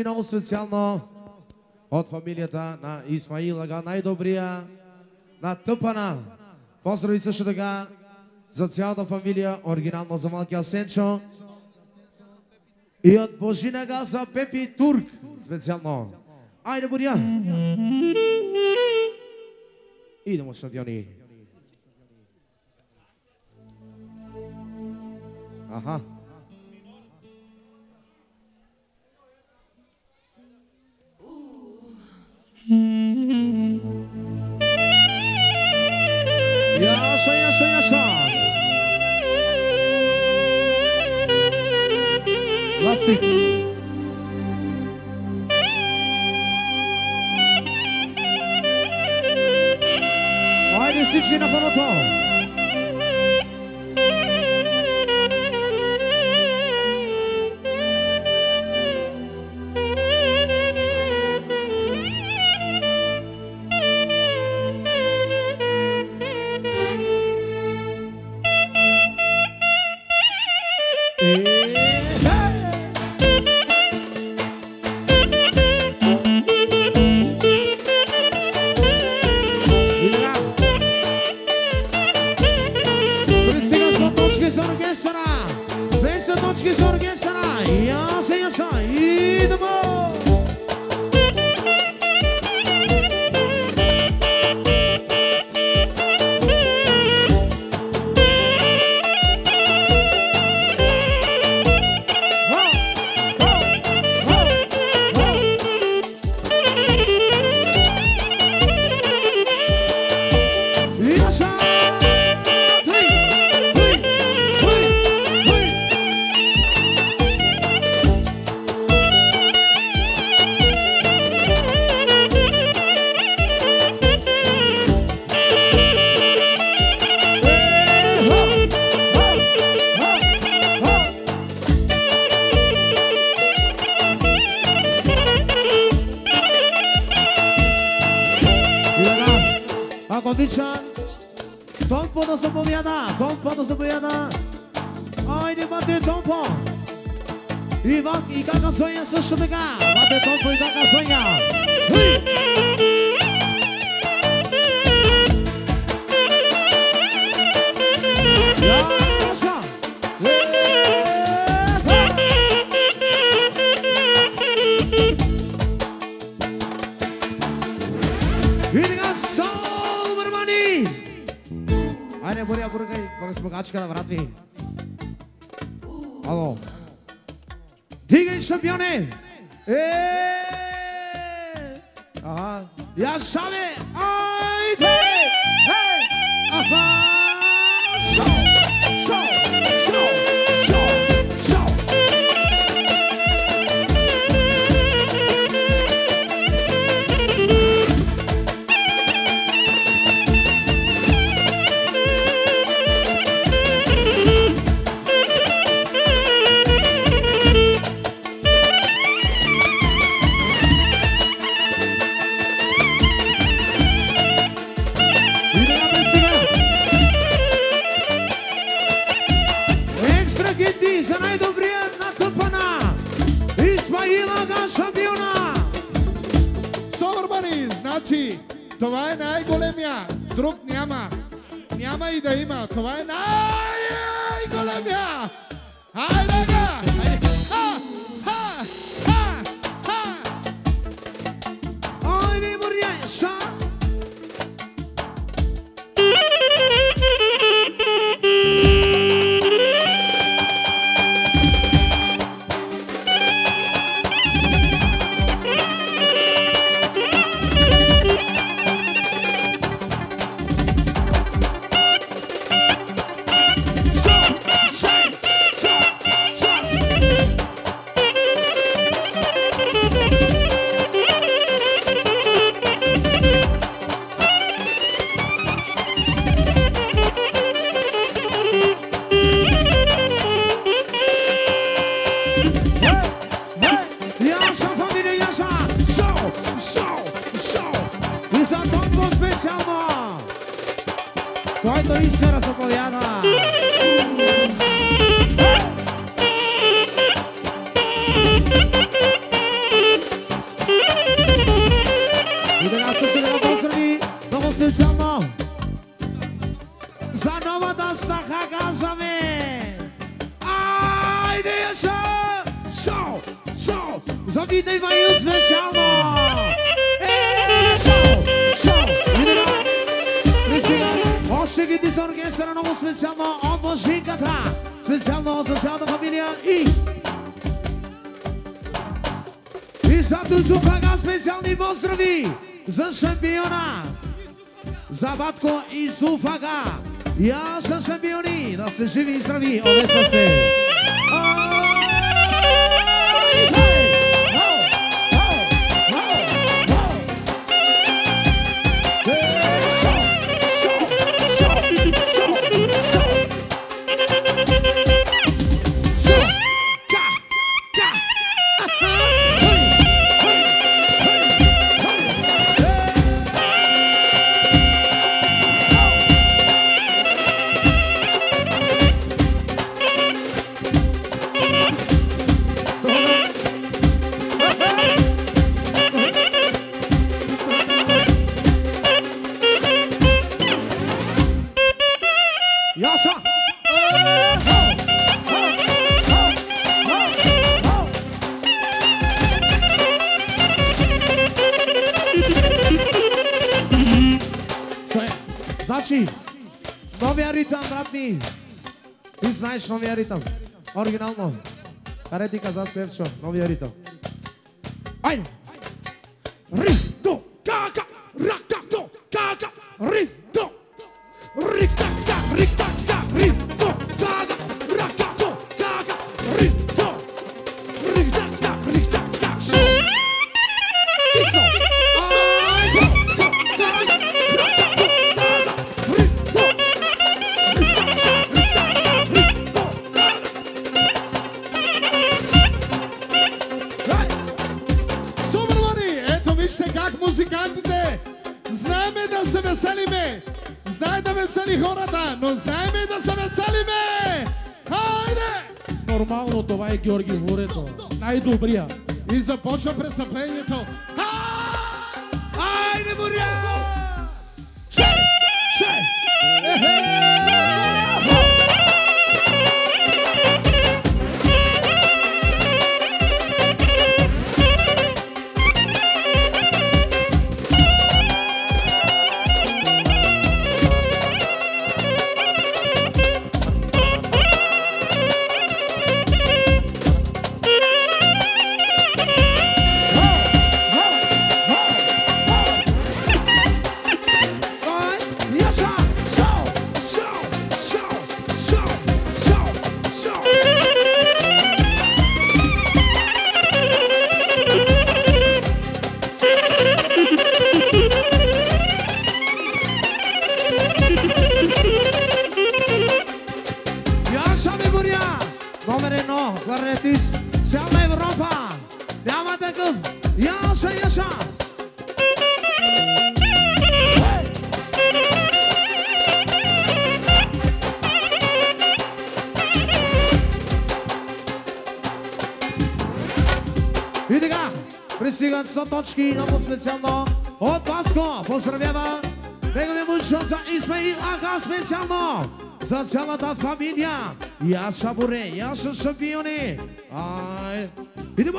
много специално от фамилията на Исмаил Ага, най-добрия на Тъпана. Поздрави също така за цялата фамилия, оригинално за малкия Сенчо. И от Божина Га за Пепи Турк, специално. Айде, Буря! Идемо, шампиони. Аха. sing a song. Let's see. da gasolina, se chumiga. Bate tom, fui da gasolina. Are boleh aku rukai, kalau semoga aja kalau berarti. I convida e vai o é, especial. Ó, chega dizendo que esse novo especial, no vou cantar. Especial, no especial da família I. Exato de um pagar especial de Mostrovi, Zan Championa, Zabatko e Sufaga, e a Zan Championi, da Sejivi de Stravi, ó, vê Значи, новия ритъм, брат ми. Ти знаеш новия ритъм. Оригинално. Аре ти каза Стевчо, новия ритъм. Айде! Рито, веселиме. Знае да весели хората, но знаеме да се веселиме. Хайде! Нормално това е Георги Морето. Най-добрия. И започва престъплението. Айде, Боря! Шей! Шей! Ой, кларнетист, цяла Европа! Няма такъв! Яша, Яша! И така, пристигат 100 точки много специално от Васко. Поздравява неговия мъжо за Исмаил Ага специално за цялата фамилия. Ya sabure, ya sesepione. Ah, ini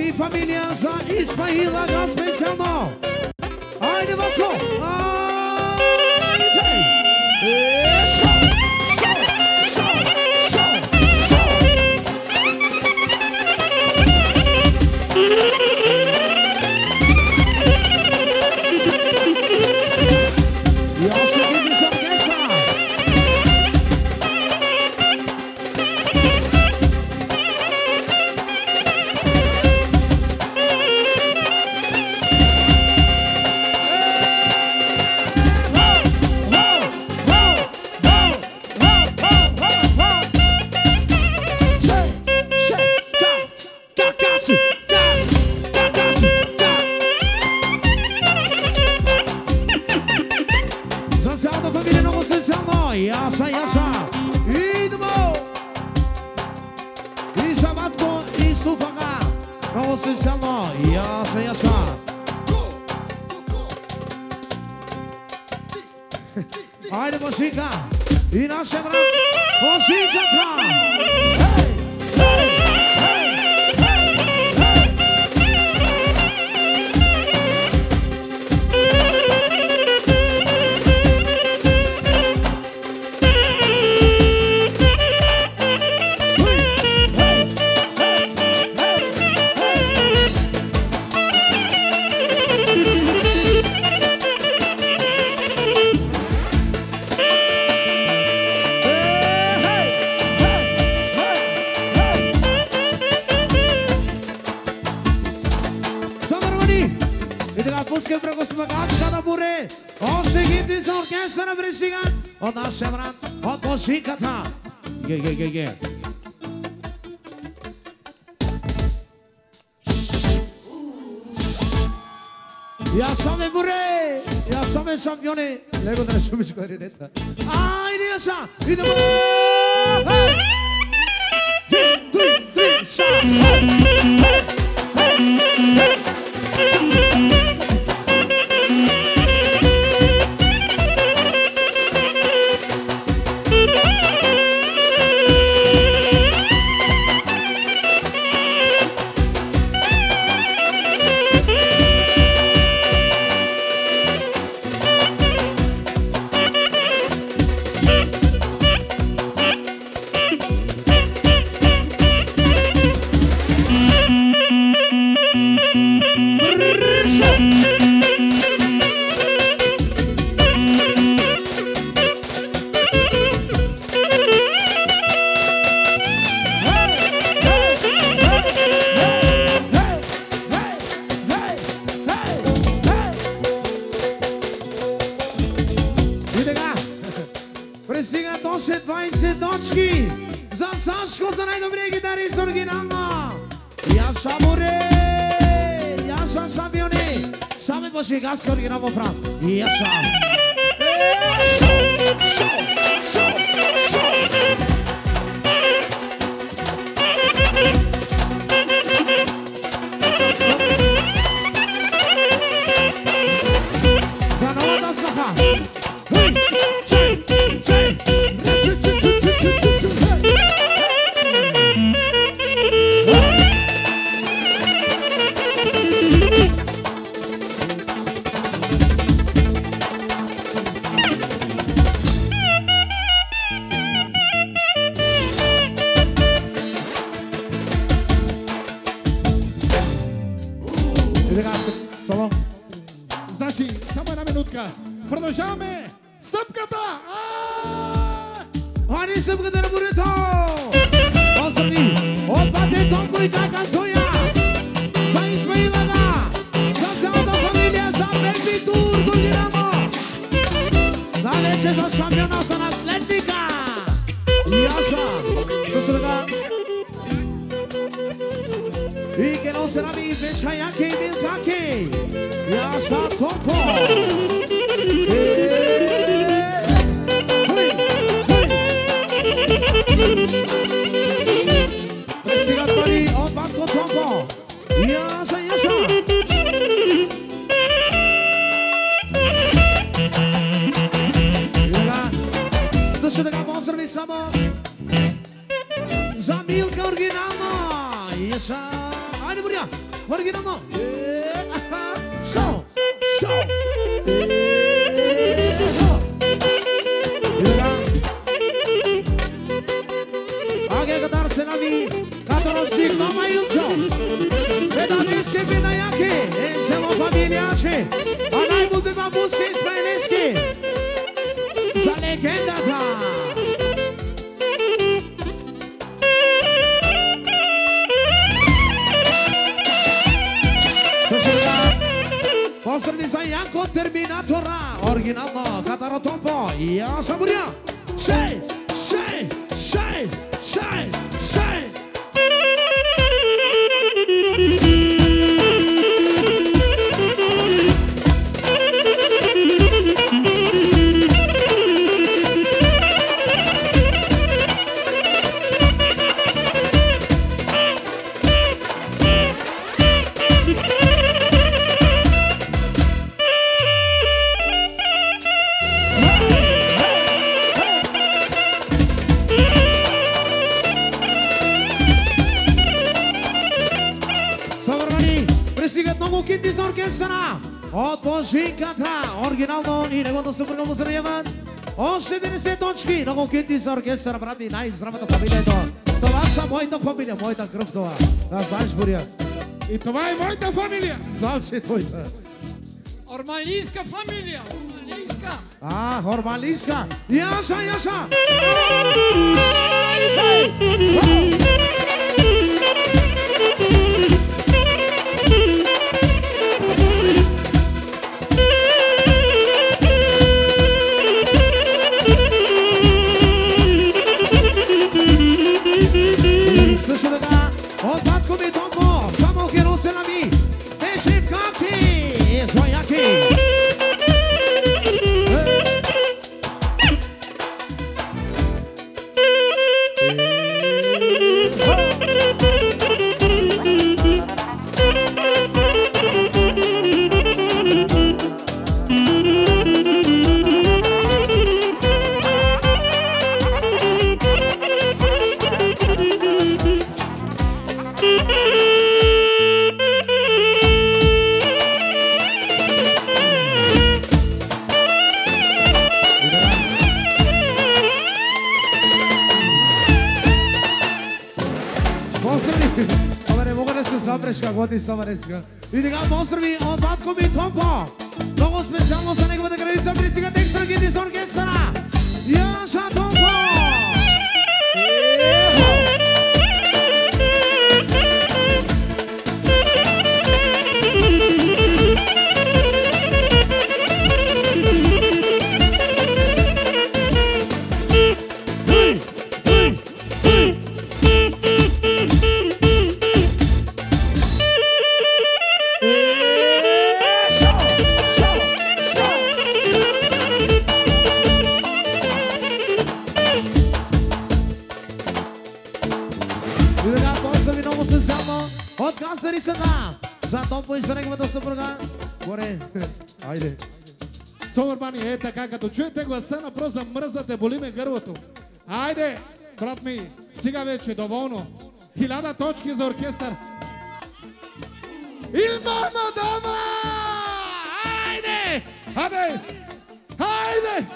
Baby, familja sa Ismaila ka specialno Ajde Vasko Ajde ah! ai de música, E na semana, música cara! que fragosmagados cada burê. Os seguintes orquestra brisigan. O nasze brat, od musikata. Yeah, yeah, yeah, yeah. Ja same ya Ja same šampione. Lego da nešto biš klarineta. Ajde ja sam. Сашко, за най-добрия гитарист оригинално. Яша Море, Яша шампиони. Саме по шегаска оригинално прав. Яша. Яша, Acestea sunt campioana asta în Atletica! Ike no serami vechayake milkake! Ia așa, topo! Hey! Zamilka Urginano. Yes, Hadi buraya. Urginano. Show. Show. Agaya A senavi. Katarosik Nama Yılçın. Vedani istevi dayaki. Enselo familiaci. Anay A ve bu ses beneski. Za legenda sayangku Terminator original no Kataro Tompo ya saburnya say say say say say много китни за оркестъра от Божинката. Оригинално и неговата съпруга му заявят. Още 50 точки. Много китни за оркестъра, брат ми. Най-здравата фамилия е това. Това са моята фамилия, моята кръв това. Да знаеш, Боря. И това е моята фамилия. Знам, че е твоята. Ормалийска фамилия. Ормалийска. А, Хормалиска. Яша, Яша. И запреш какво ти става днеска. И така, поздрави от батко ми Томпо! Много специално за неговата граница пристигат екстра гиди с оркестъра! Яша Томпо! Ехо! Просто мръзнате, боли ме гърлото. Айде, брат ми, стига вече, доволно. Хиляда точки за оркестър. И мама дама! Айде! Абе! Айде!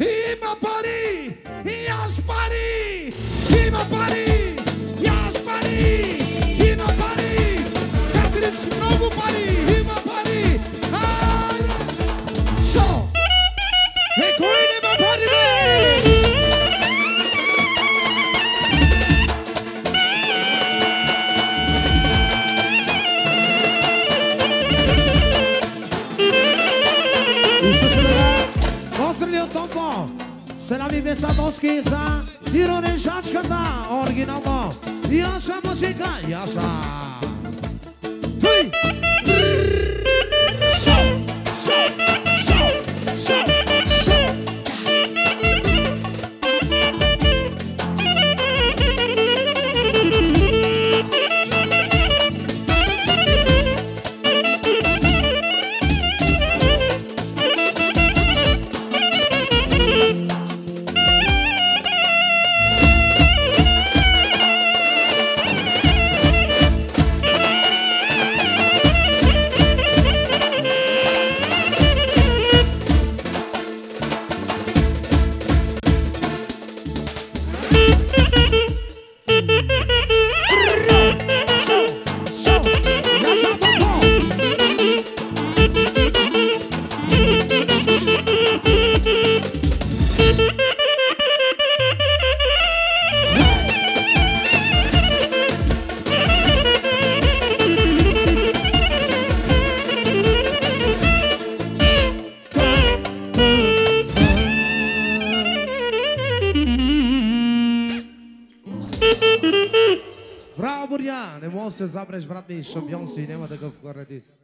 Има пари! И аз пари! Има пари! И аз пари! Има пари! Петрич, много пари! Има Esa moskiza Dirone şaşkında Originalda Yaşa musika yaşa Hey! me champion cinéma de Gulf Guaradis.